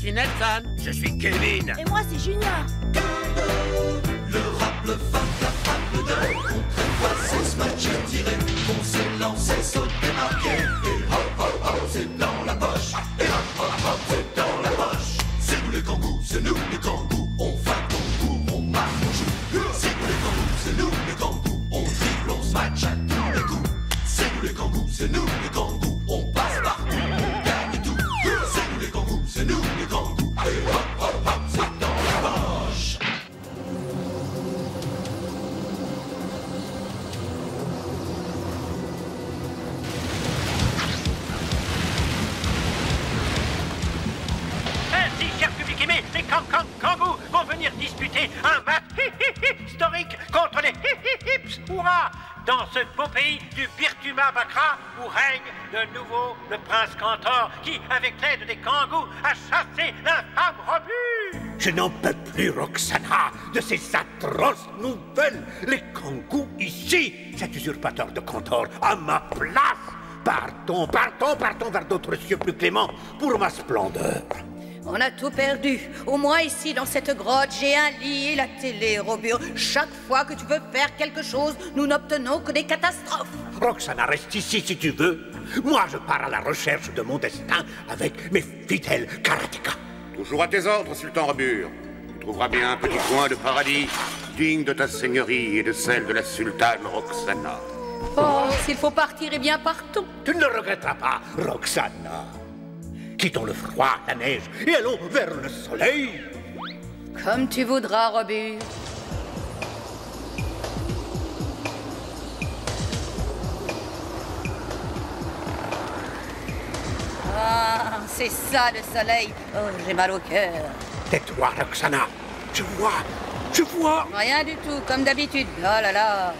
suis Nelson. Je suis Kevin. Et moi, c'est Junior. Le rap, le fat, la frappe, le dingue. Contre quoi c'est ce match tiré. On s'est lancé, sauté, marqué. Et hop, hop, hop, c'est dans la poche. Et hop, hop, hop, c'est dans la poche. C'est nous les kangourous, c'est nous les kangourous. On fait on court, on marche, on joue. C'est nous les kangourous, c'est nous les kangourous. On dribble, on se match à tous les coups. C'est nous les kangourous, c'est nous les kangourous. Un match hi, hi, hi, historique contre les hi, hi, hips. Hurrah Dans ce beau pays du Birtuma Bakra, où règne de nouveau le prince Cantor, qui, avec l'aide des Kangous, a chassé l'infâme rebut. Je n'en peux plus, Roxana, de ces atroces nouvelles. Les Kangous ici, cet usurpateur de Cantor, à ma place. Partons, partons, partons vers d'autres cieux plus cléments pour ma splendeur. On a tout perdu. Au moins ici, dans cette grotte, j'ai un lit et la télé, Robur. Chaque fois que tu veux faire quelque chose, nous n'obtenons que des catastrophes. Roxana, reste ici si tu veux. Moi, je pars à la recherche de mon destin avec mes fidèles karatékas. Toujours à tes ordres, Sultan Robur. Tu trouveras bien un petit coin de paradis digne de ta seigneurie et de celle de la sultane Roxana. Oh, s'il faut partir, eh bien partons. Tu ne le regretteras pas, Roxana. Quittons le froid, la neige et allons vers le soleil. Comme tu voudras, Robur. Ah, c'est ça le soleil. Oh, j'ai mal au cœur. Tais-toi, Roxana. Je vois, je vois. Rien du tout, comme d'habitude. Oh là là.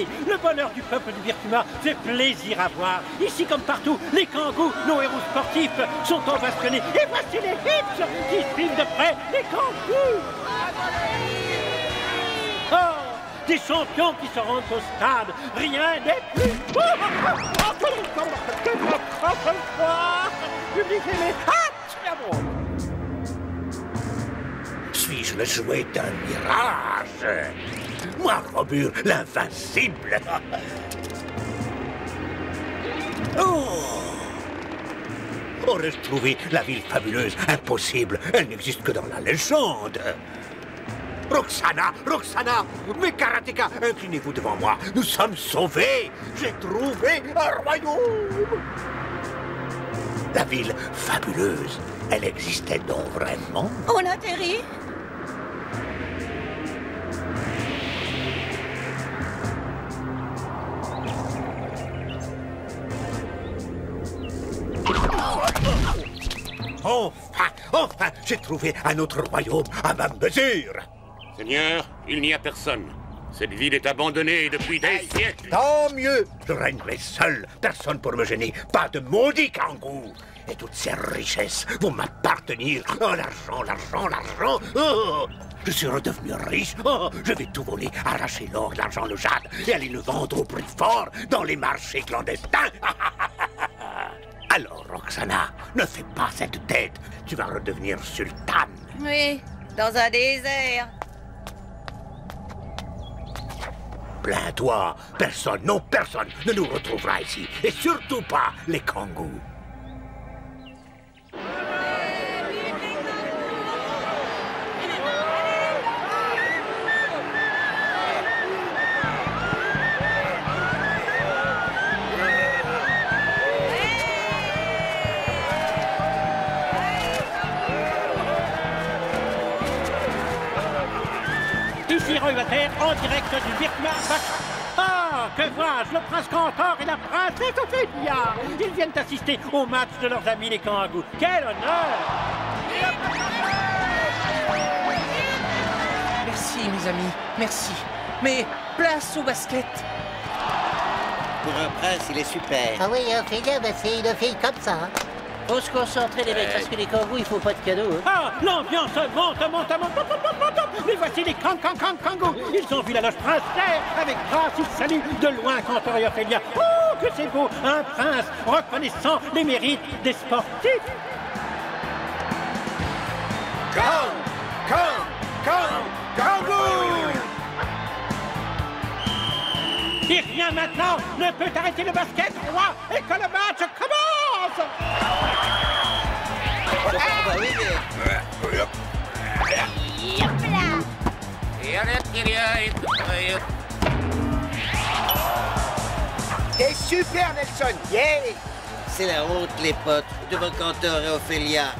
Le bonheur du peuple du Virtuma fait plaisir à voir. Ici comme partout, les kangous, nos héros sportifs, sont ovationnés. Et voici les hips qui suivent de près les kangous. Oh, des champions qui se rendent au stade, rien n'est plus. Oh, oh. Suis-je le jouet d'un mirage? Moi, Robur, l'invincible. Oh. Aurais-je trouvé la ville fabuleuse? Impossible. Elle n'existe que dans la légende. Roxana, Roxana, mes karatékas, inclinez-vous devant moi. Nous sommes sauvés. J'ai trouvé un royaume. La ville fabuleuse, elle existait donc vraiment? On atterrit? Enfin, enfin, j'ai trouvé un autre royaume à ma mesure. Seigneur, il n'y a personne. Cette ville est abandonnée depuis des siècles. Tant mieux, je règnerai seul, personne pour me gêner, pas de maudit kangou. Et toutes ces richesses vont m'appartenir. Oh, l'argent, l'argent, l'argent. Oh, je suis redevenu riche. Oh, je vais tout voler, arracher l'or, l'argent, le jade et aller le vendre au prix fort dans les marchés clandestins. Alors, Roxana, ne fais pas cette tête. Tu vas redevenir sultane. Oui, dans un désert. Plains-toi. Personne, non personne ne nous retrouvera ici. Et surtout pas les kangous. Du Birkma Ah, que vois-je? Le prince Cantor et la princesse Ophélia Ils viennent assister au match de leurs amis les kangourous. Quel honneur Merci, mes amis, merci. Mais place au basket. Pour un prince, il est super. Ah oui, Ophélia, bah, c'est une fille comme ça. hein. Faut se concentrer, les mecs, parce que les kangourous, il faut pas de cadeaux. Hein. Ah, l'ambiance monte, monte, monte, Mais voici les kang, kang, kang, kangourous. Ils ont vu la loge princière. Avec grâce, ils saluent de loin Cantor et Ophélia. Oh, que c'est beau Un prince reconnaissant les mérites des sportifs. Kang Kang Kang Kangoo Et rien maintenant ne peut arrêter le basket, roi, et que le match commence Ah, bah oui, mais... T'es super, Nelson. Yeah. C'est la honte, les potes, devant Cantor et Ophélia.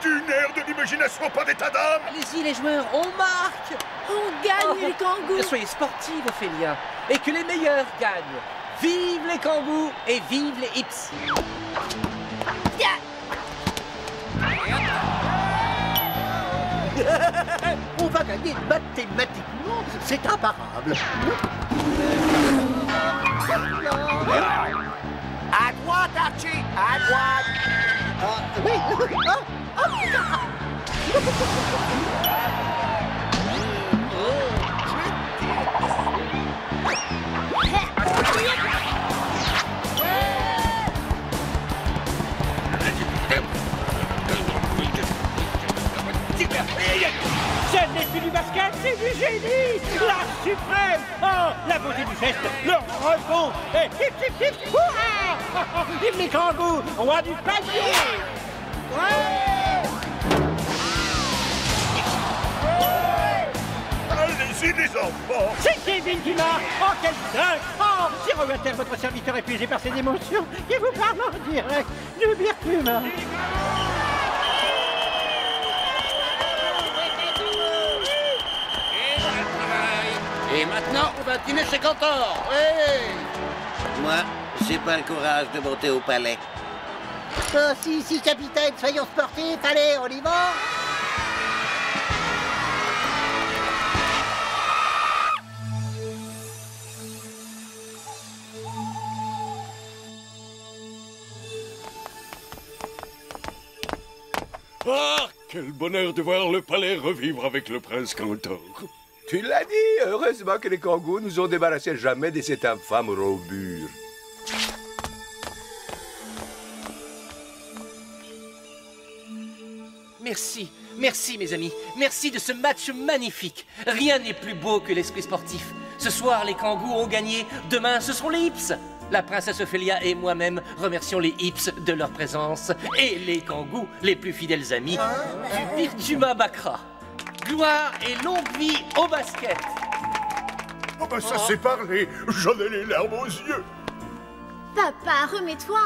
Ah, du nerf de l'imagination, pas d'état d'âme Allez-y, les joueurs, on marque On gagne, les kangourous Soyez sportifs, Ophélia, et que les meilleurs gagnent. Vive les kangourous et vive les hips On va gagner mathématiquement, c'est imparable. kangourous, roi du panier Allez-y, les enfants C'est Kevin qui marque Oh, quel dingue Oh, si Rogatel, votre serviteur épuisé par ses émotions, qui vous parle en direct du Birkuma Et maintenant, on va dîner chez Cantor. Ouais. Moi, j'ai pas le courage de monter au palais. Oh, si, si, capitaine, soyons sportifs, allez, on y va Ah, quel bonheur de voir le palais revivre avec le prince Cantor. Tu l'as dit, heureusement que les kangourous nous ont débarrassé jamais de cette infâme robure. Merci, merci mes amis, merci de ce match magnifique. Rien n'est plus beau que l'esprit sportif. Ce soir, les kangourous ont gagné, demain, ce seront les hips. La princesse Ophélia et moi-même remercions les hips de leur présence et les kangourous, les plus fidèles amis du Birtuma Bakra. Gloire et longue vie au basket. Oh, bah ça c'est parlé J'en ai les larmes aux yeux Papa, remets-toi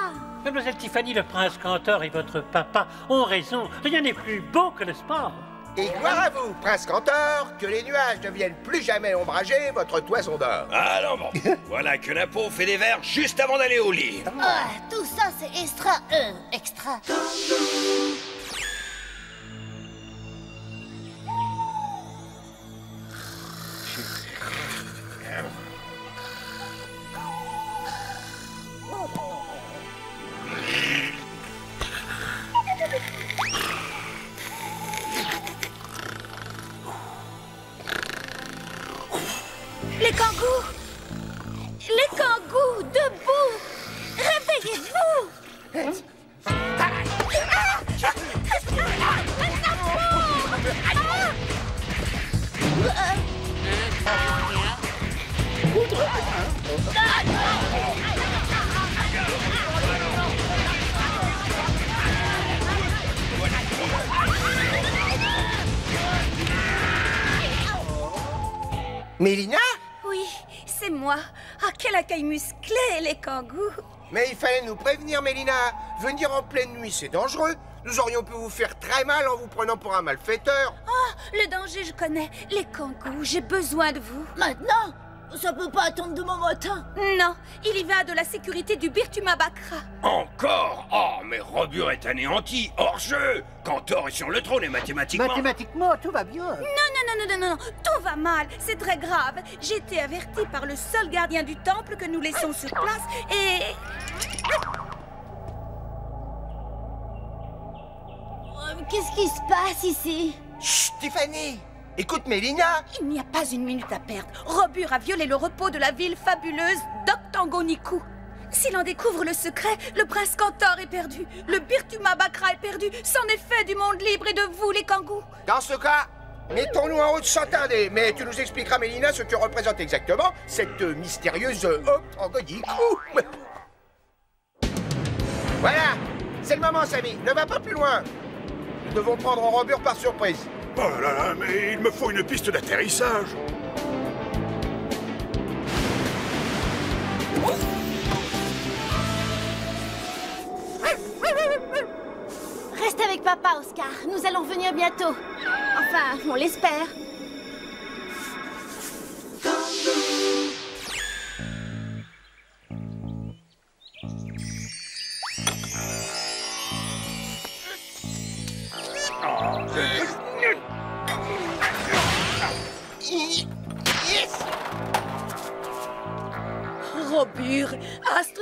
Mademoiselle Tiffany, le prince Cantor et votre papa ont raison. Rien n'est plus beau que le sport. Et gloire à vous, prince Cantor, que les nuages ne viennent plus jamais ombrager votre toison d'or. Alors bon, voilà que la peau fait des vers juste avant d'aller au lit. Ah, tout ça, c'est extra, euh, extra. Mélina Oui, c'est moi. Ah, quel accueil musclé, les kangourous. Mais il fallait nous prévenir, Mélina. Venir en pleine nuit, c'est dangereux. Nous aurions pu vous faire très mal en vous prenant pour un malfaiteur. Ah, le danger, je connais. Les kangourous, j'ai besoin de vous. Maintenant Ça peut pas attendre demain matin. Non, il y va de la sécurité du Birtuma Bakra. Encore Oh, mais Robur est anéanti, hors jeu Cantor est sur le trône et mathématiquement... Mathématiquement, tout va bien. Non, non, non, non, non, non, non, tout va mal. C'est très grave. J'ai été averti par le seul gardien du temple que nous laissons sur place et... Euh, Qu'est-ce qui se passe ici? Chut, Tiffany Écoute, Mélina Il n'y a pas une minute à perdre. Robur a violé le repos de la ville fabuleuse d'Octangoniku. S'il en découvre le secret, le prince Cantor est perdu. Le Birtuma Bakra est perdu. C'en est fait du monde libre et de vous, les kangous. Dans ce cas, mettons-nous en route sans tarder. Mais tu nous expliqueras, Mélina, ce que représente exactement cette mystérieuse octangonique. Ouh. Voilà C'est le moment, Samy. Ne va pas plus loin. Nous devons prendre Robur par surprise. Oh là là, mais il me faut une piste d'atterrissage Reste avec papa, Oscar. Nous allons venir bientôt. Enfin, on l'espère.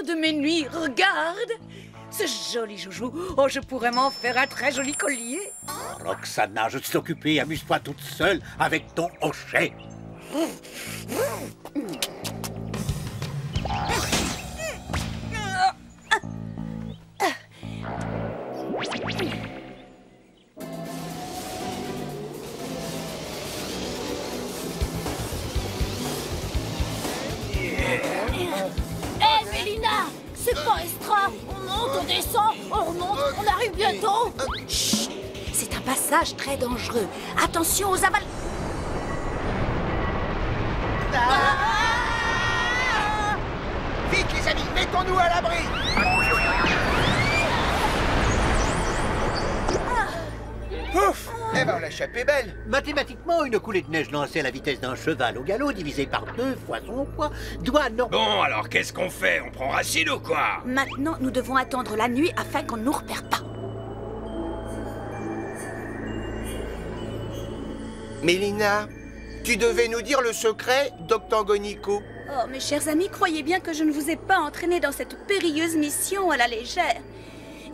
De mes nuits, regarde Ce joli joujou. Oh, je pourrais m'en faire un très joli collier. Roxana, je suis occupé, amuse-toi toute seule avec ton hochet. C'est pas extra. On monte, on descend, on remonte, on arrive bientôt. Chut. C'est un passage très dangereux. Attention aux aval... Vite, les amis, mettons-nous à l'abri Ouf Eh ben, on l'a échappé belle Mathématiquement, une coulée de neige lancée à la vitesse d'un cheval au galop, divisée par deux fois son poids, doit non... Bon, alors qu'est-ce qu'on fait? On prend Racine ou quoi? Maintenant, nous devons attendre la nuit afin qu'on ne nous repère pas. Mélina, tu devais nous dire le secret d'Octangonico. Oh, mes chers amis, croyez bien que je ne vous ai pas entraîné dans cette périlleuse mission à la légère.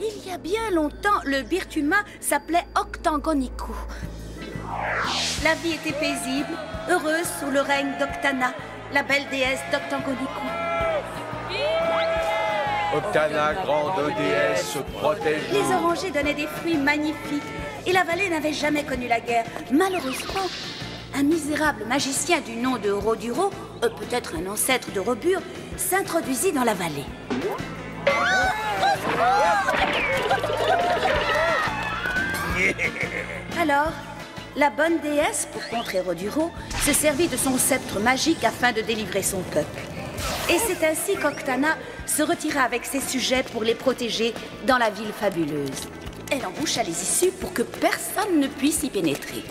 Il y a bien longtemps, le Birtuma s'appelait Octangoniku. La vie était paisible, heureuse sous le règne d'Octana, la belle déesse d'Octangoniku. Octana, grande déesse, protège Les orangers donnaient des fruits magnifiques et la vallée n'avait jamais connu la guerre. Malheureusement, un misérable magicien du nom de Roduro, euh, peut-être un ancêtre de Robur, s'introduisit dans la vallée. Alors, la bonne déesse, pour contrer Roduro, se servit de son sceptre magique afin de délivrer son peuple. Et c'est ainsi qu'Octana se retira avec ses sujets pour les protéger dans la ville fabuleuse. Elle emboucha les issues pour que personne ne puisse y pénétrer.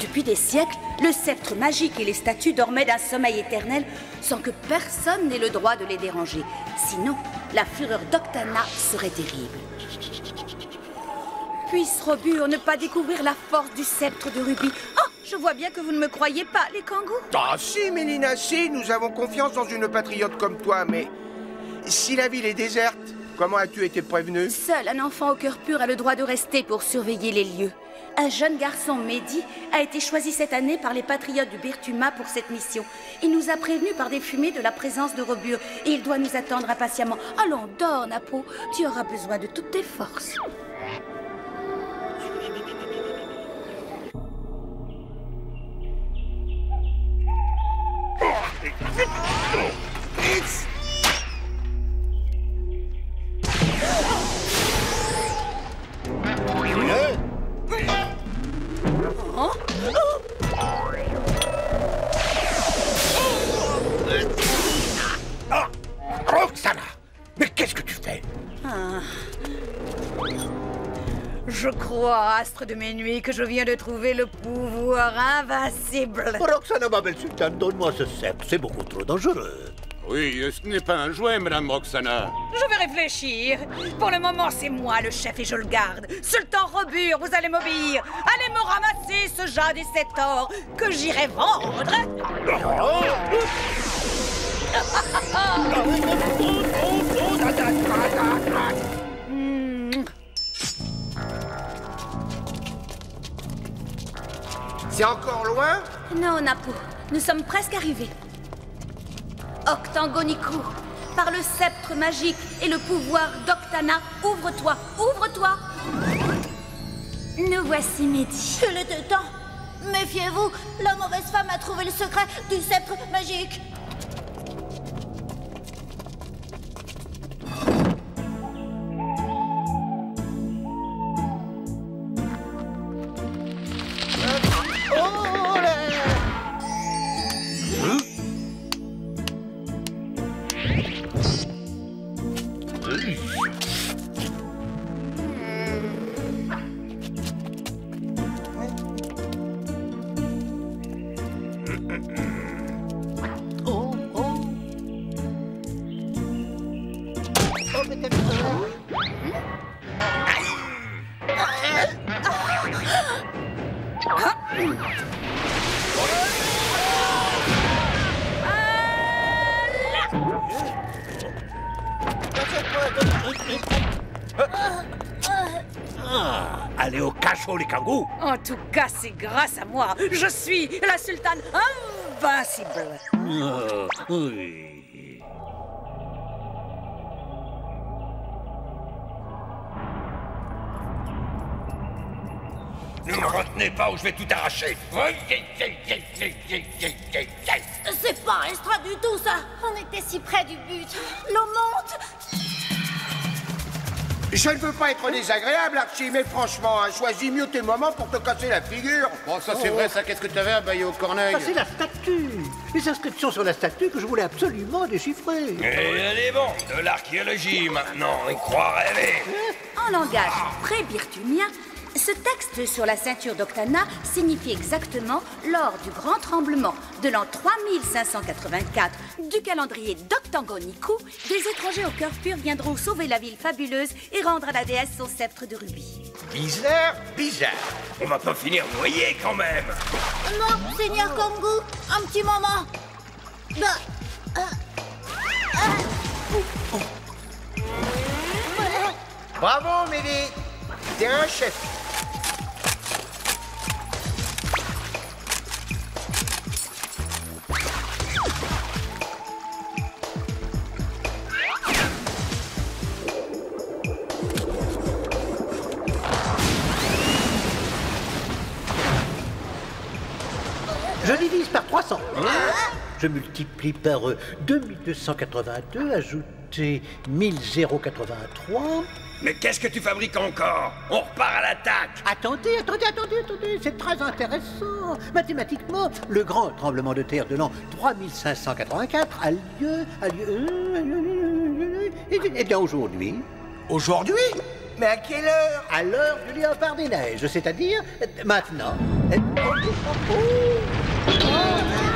Depuis des siècles, le sceptre magique et les statues dormaient d'un sommeil éternel sans que personne n'ait le droit de les déranger. Sinon, la fureur d'Octana serait terrible. Puisse Robur ne pas découvrir la force du sceptre de Ruby. Oh, je vois bien que vous ne me croyez pas, les kangourous. Ah si, Mélina, si, nous avons confiance dans une patriote comme toi, mais si la ville est déserte, comment as-tu été prévenue? Seul un enfant au cœur pur a le droit de rester pour surveiller les lieux. Un jeune garçon, Mehdi, a été choisi cette année par les patriotes du Birtuma pour cette mission. Il nous a prévenus par des fumées de la présence de Robur et il doit nous attendre impatiemment. Allons, dors, Napo. Tu auras besoin de toutes tes forces. Astre de mes nuits, que je viens de trouver le pouvoir invincible. Roxana, ma belle sultane, donne-moi ce sceptre, c'est beaucoup trop dangereux. Oui, ce n'est pas un jouet, Madame Roxana. Je vais réfléchir. Pour le moment, c'est moi le chef et je le garde. Sultan Robur, vous allez m'obéir. Allez me ramasser ce jade et cet or que j'irai vendre. Hmm. C'est encore loin? Non, Napo, nous sommes presque arrivés. Octangoniku, par le sceptre magique et le pouvoir d'Octana, ouvre-toi, ouvre-toi Nous voici, Mehdi. Il était temps. Méfiez-vous, la mauvaise femme a trouvé le secret du sceptre magique. En tout cas, c'est grâce à moi. Je suis la sultane invincible. Ah, oui. Ne me retenez pas ou je vais tout arracher. C'est pas extra du tout, ça. On était si près du but. L'eau monte. Je ne veux pas être désagréable, Archie, mais franchement, hein, choisis mieux tes moments pour te casser la figure. Bon, ça c'est vrai, ça, qu'est-ce que t'avais à bailler au corneille Ça, c'est la statue. Les inscriptions sur la statue que je voulais absolument déchiffrer. Et elle est bon, de l'archéologie maintenant, il croit rêver. En langage pré-birtumien, ce texte sur la ceinture d'Octana signifie exactement lors du grand tremblement de l'an 3584 du calendrier d'Octangoniku, des étrangers au cœur pur viendront sauver la ville fabuleuse et rendre à la déesse son sceptre de rubis. Bizarre, bizarre. On va pas finir noyé quand même. Non, Seigneur Kongu, un petit moment. Bah, euh, Bravo, Mélie. T'es un chef. Je multiplie par euh, 2282, ajouter 1083. Mais qu'est-ce que tu fabriques encore? On repart à l'attaque. Attendez, attendez, attendez, attendez, c'est très intéressant. Mathématiquement, le grand tremblement de terre de l'an 3584 a lieu, a lieu, euh, eh bien aujourd'hui. Aujourd'hui? Mais à quelle heure? À l'heure du léopard des neiges, c'est-à-dire euh, maintenant. Euh, oh, oh, oh.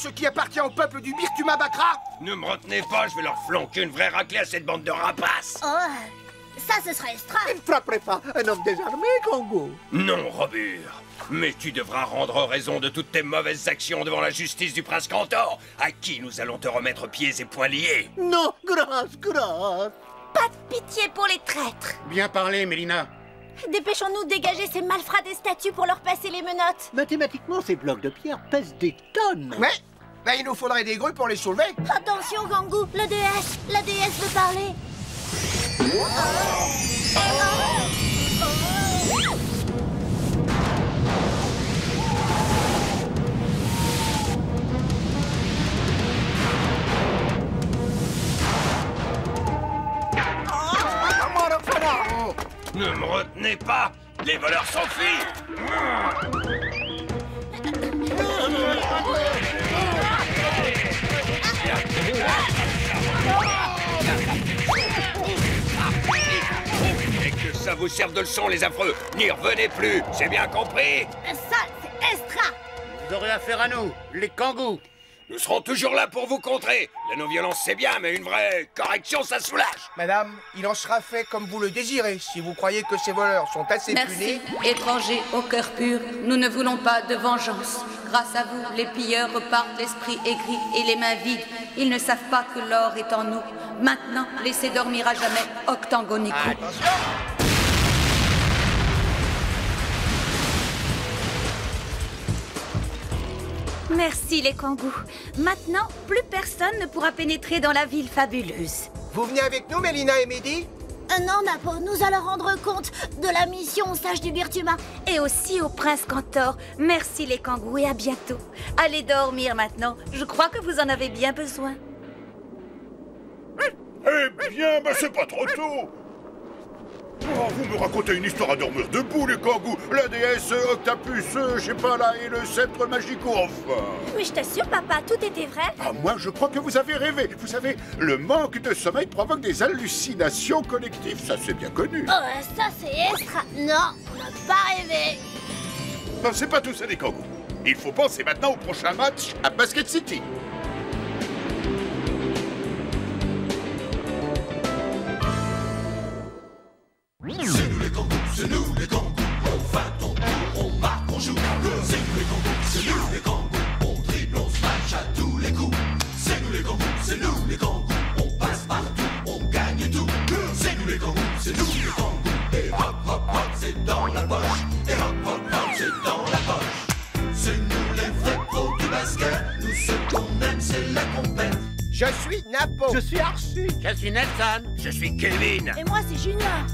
Ce qui appartient au peuple du Birtuma Bakra Ne me retenez pas, je vais leur flanquer une vraie raclée à cette bande de rapaces Oh, ça ce sera Estra. Il ne frapperait pas un homme désarmé, Kangoo. Non, Robur mais tu devras rendre raison de toutes tes mauvaises actions devant la justice du prince Cantor, à qui nous allons te remettre pieds et poings liés. Non, grâce, grâce. Pas de pitié pour les traîtres. Bien parlé, Mélina. Dépêchons-nous de dégager ces malfrats des statues pour leur passer les menottes. Mathématiquement, ces blocs de pierre pèsent des tonnes. Mais, ben, il nous faudrait des grues pour les soulever. Attention, Gangou, la déesse, la déesse veut parler. Ne me retenez pas Les voleurs s'enfuient Et ça vous serve de leçon, les affreux N'y revenez plus, c'est bien compris Ça, c'est Estra Vous aurez affaire à nous, les kangous nous serons toujours là pour vous contrer. La non-violence, c'est bien, mais une vraie correction, ça soulage. Madame, il en sera fait comme vous le désirez. Si vous croyez que ces voleurs sont assez Merci, punis... étrangers au cœur pur. Nous ne voulons pas de vengeance. Grâce à vous, les pilleurs repartent l'esprit aigri et les mains vides. Ils ne savent pas que l'or est en nous. Maintenant, laissez dormir à jamais Octangonico. Merci les kangous. Maintenant, plus personne ne pourra pénétrer dans la ville fabuleuse. Vous venez avec nous, Mélina et Mehdi? Euh, Non, Napo, nous allons rendre compte de la mission au sage du Birtuma. Et aussi au prince Cantor. Merci les kangous et à bientôt. Allez dormir maintenant. Je crois que vous en avez bien besoin. Eh bien, bah c'est pas trop tôt Oh, vous me racontez une histoire à dormir debout, les kangous La déesse Octapus, euh, je sais pas là, et le sceptre magico, enfin. Mais je t'assure, papa, tout était vrai. Ah, moi, je crois que vous avez rêvé. Vous savez, le manque de sommeil provoque des hallucinations collectives, ça c'est bien connu. Oh, ça c'est extra. Non, on n'a pas rêvé. C'est pas tout ça, les kangous Il faut penser maintenant au prochain match à Basket City suis Nelson. Je suis Kevin. Et moi c'est Junior